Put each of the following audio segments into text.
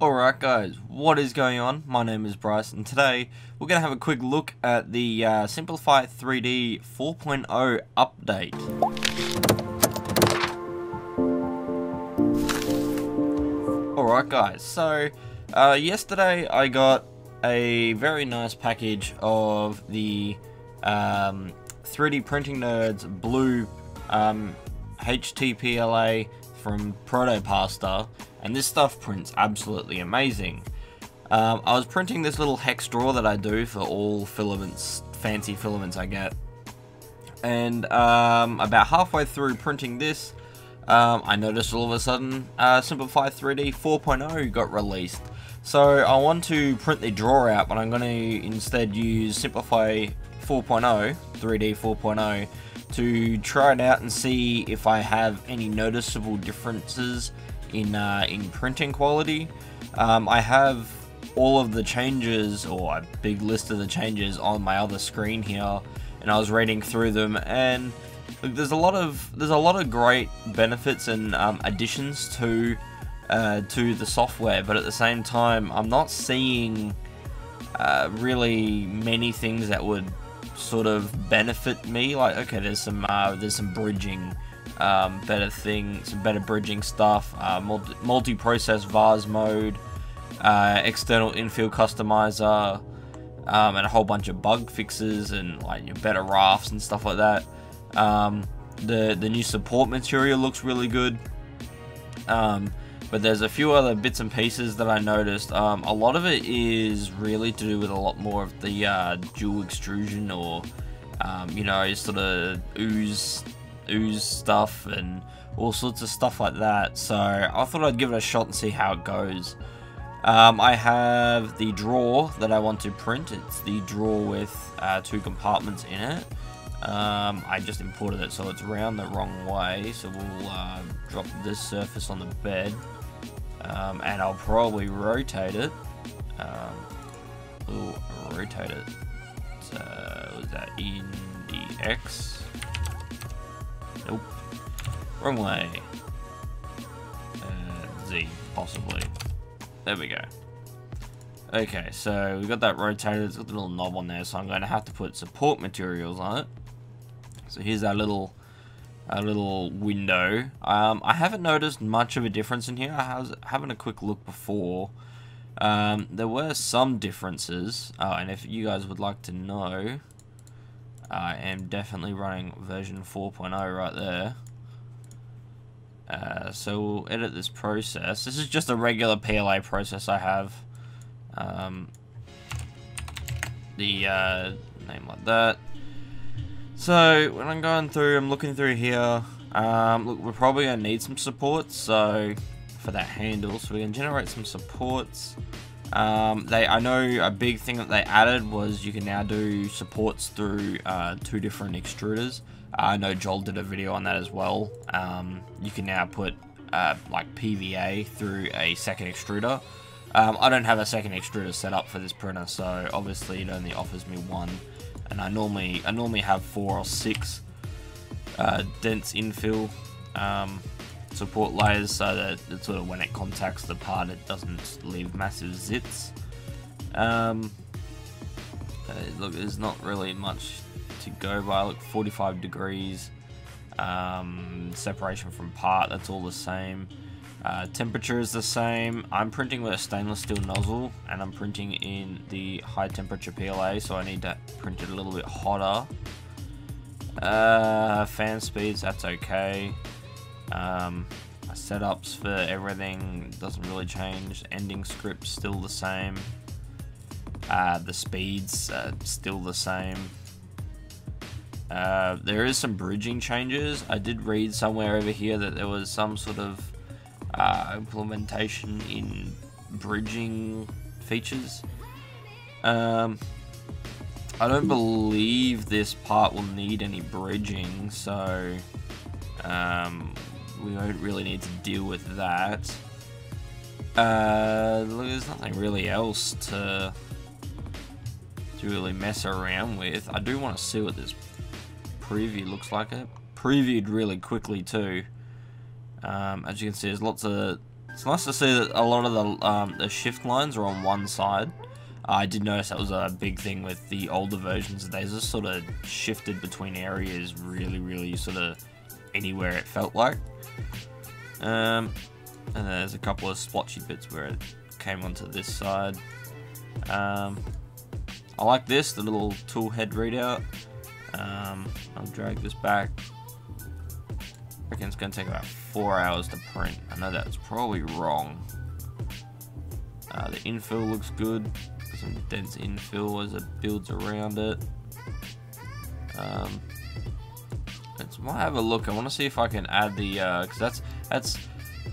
Alright guys, what is going on? My name is Bryce and today we're going to have a quick look at the uh, Simplify 3D 4.0 update. Alright guys, so uh, yesterday I got a very nice package of the um, 3D Printing Nerds Blue um, HTPLA from Protopasta and this stuff prints absolutely amazing. Um, I was printing this little hex drawer that I do for all filaments, fancy filaments I get. And um, about halfway through printing this, um, I noticed all of a sudden uh, Simplify 3D 4.0 got released. So I want to print the drawer out, but I'm going to instead use Simplify 4.0, 3D 4.0, to try it out and see if I have any noticeable differences in uh, in printing quality. Um, I have all of the changes, or a big list of the changes, on my other screen here, and I was reading through them, and there's a lot of there's a lot of great benefits and um, additions to uh, to the software, but at the same time, I'm not seeing uh, really many things that would sort of benefit me. Like, okay, there's some uh, there's some bridging um, better thing, some better bridging stuff, uh, multi process vase mode, uh, external infill customizer, um, and a whole bunch of bug fixes and like your better rafts and stuff like that. Um, the the new support material looks really good. Um, but there's a few other bits and pieces that I noticed. Um, a lot of it is really to do with a lot more of the uh, dual extrusion or, um, you know, sort of ooze ooze stuff and all sorts of stuff like that. So I thought I'd give it a shot and see how it goes. Um, I have the drawer that I want to print. It's the drawer with uh, two compartments in it. Um, I just imported it so it's round the wrong way. So we'll uh, drop this surface on the bed. Um, and I'll probably rotate it. Um, we'll rotate it. Uh, was that in the X? Nope. Wrong way. Uh, Z, possibly. There we go. Okay, so we've got that rotated. It's got the little knob on there, so I'm going to have to put support materials on it. So here's our little our little window. Um, I haven't noticed much of a difference in here. I was having a quick look before. Um, there were some differences, uh, and if you guys would like to know, I am definitely running version 4.0 right there. Uh, so we'll edit this process. This is just a regular PLA process I have. Um, the uh, name like that. So when I'm going through, I'm looking through here. Um, look, we're probably going to need some supports. So for that handle, so we can generate some supports. Um, they, I know a big thing that they added was you can now do supports through uh, two different extruders. Uh, I know Joel did a video on that as well. Um, you can now put uh, like PVA through a second extruder. Um, I don't have a second extruder set up for this printer, so obviously it only offers me one. And I normally I normally have four or six uh, dense infill um, support layers so that sort of when it contacts the part it doesn't leave massive zits. Um, uh, look, there's not really much to go by. Look, 45 degrees. Um, separation from part, that's all the same. Uh, temperature is the same. I'm printing with a stainless steel nozzle and I'm printing in the high temperature PLA so I need to print it a little bit hotter. Uh, fan speeds, that's okay. Um, setups for everything doesn't really change. Ending script still the same. Uh, the speeds still the same. Uh, there is some bridging changes. I did read somewhere over here that there was some sort of uh, implementation in bridging features. Um, I don't believe this part will need any bridging, so um, we don't really need to deal with that. Uh, there's nothing really else to to really mess around with. I do want to see what this preview looks like. It previewed really quickly too. Um, as you can see, there's lots of It's nice to see that a lot of the, um, the shift lines are on one side. I did notice that was a big thing with the older versions. They just sort of shifted between areas really, really sort of anywhere it felt like. Um, and there's a couple of splotchy bits where it came onto this side. Um, I like this, the little tool head readout. Um, I'll drag this back. It's to take about four hours to print. I know that's probably wrong. Uh, the infill looks good. Some dense infill as it builds around it. Um, let's might have a look. I want to see if I can add the because uh, that's that's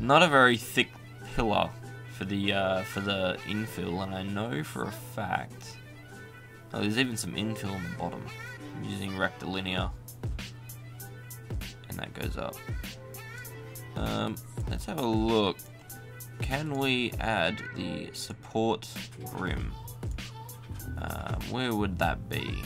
not a very thick pillar for the uh, for the infill, and I know for a fact. Oh, there's even some infill on the bottom. I'm using rectilinear, and that goes up. Um, let's have a look. Can we add the support brim? Um, where would that be?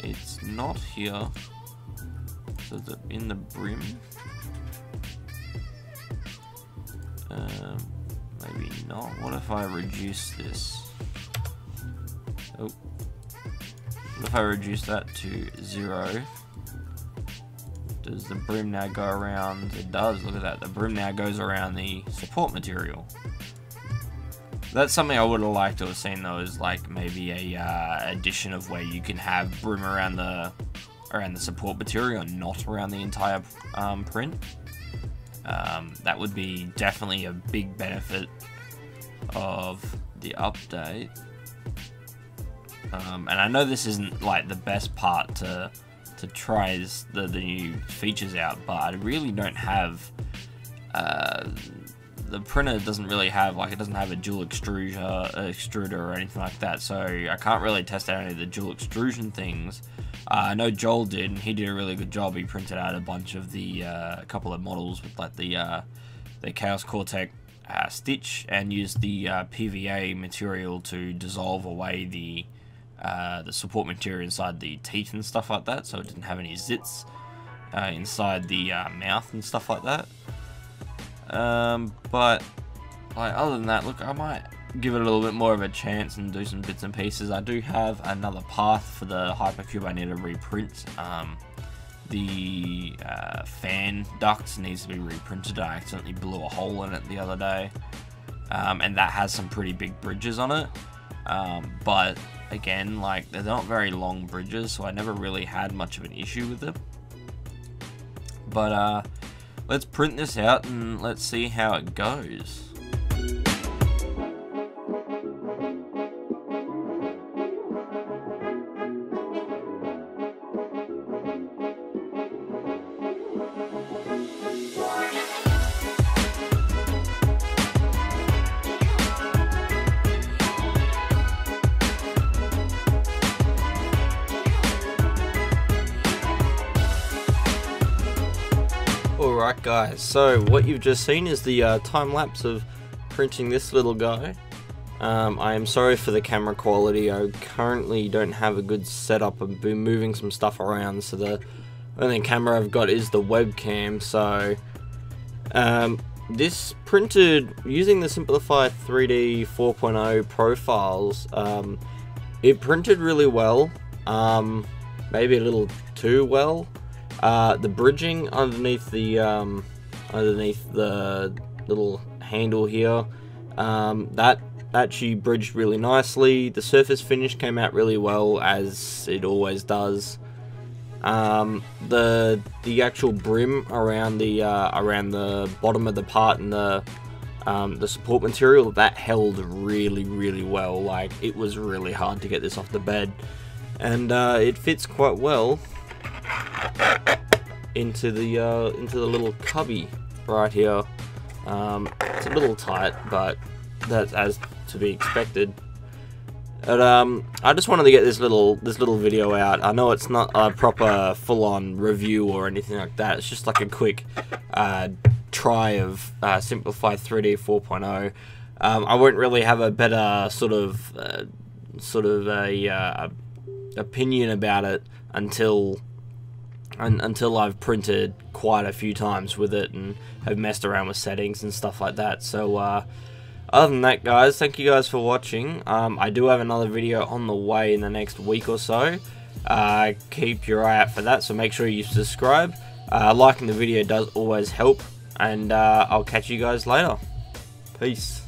It's not here. So is it in the brim? Um, maybe not. What if I reduce this? Oh. What if I reduce that to zero? Does the brim now go around? It does, look at that. The brim now goes around the support material. That's something I would have liked to have seen though, is like maybe a uh, addition of where you can have brim around the around the support material and not around the entire um, print. Um, that would be definitely a big benefit of the update. Um, and I know this isn't like the best part to to try the, the new features out, but I really don't have uh, the printer doesn't really have like it doesn't have a dual extruder extruder or anything like that so I can't really test out any of the dual extrusion things. Uh, I know Joel did and he did a really good job. He printed out a bunch of the uh, a couple of models with like the uh, the Chaos Core Tech uh, stitch and used the uh, PVA material to dissolve away the uh, the support material inside the teeth and stuff like that so it didn't have any zits inside the mouth and stuff like that um, but like other than that, look, I might give it a little bit more of a chance and do some bits and pieces. I do have another path for the Hypercube I need to reprint. Um, the uh, fan duct needs to be reprinted. I accidentally blew a hole in it the other day. Um, and that has some pretty big bridges on it. Um, but again, like they're not very long bridges, so I never really had much of an issue with them. But uh, Let's print this out and let's see how it goes. Alright guys, so what you've just seen is the uh, time lapse of printing this little guy. Um, I am sorry for the camera quality, I currently don't have a good setup, I've been moving some stuff around, so the only camera I've got is the webcam, so... Um, this printed, using the Simplify 3D 4.0 profiles, um, it printed really well, um, maybe a little too well, uh, the bridging underneath the um, underneath the little handle here, um, that actually bridged really nicely. The surface finish came out really well, as it always does. Um, the the actual brim around the uh, around the bottom of the part and the um, the support material that held really really well. Like it was really hard to get this off the bed, and uh, it fits quite well into the uh, into the little cubby right here. Um, it's a little tight, but that's as to be expected. But um, I just wanted to get this little this little video out. I know it's not a proper full-on review or anything like that. It's just like a quick uh, try of uh, Simplify 3D 4.0. Um, I won't really have a better sort of uh, sort of a uh, opinion about it until un until I've printed quite a few times with it and have messed around with settings and stuff like that. So, uh, other than that, guys, thank you guys for watching. Um, I do have another video on the way in the next week or so. Uh, keep your eye out for that, so make sure you subscribe. Uh, liking the video does always help, and uh, I'll catch you guys later. Peace.